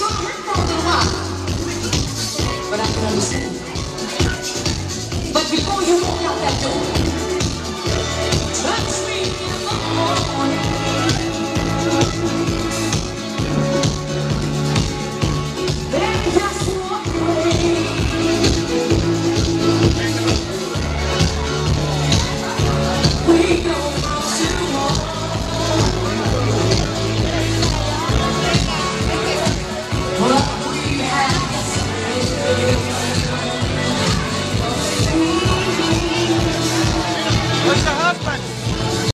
But I can understand. But before you walk out that door, One.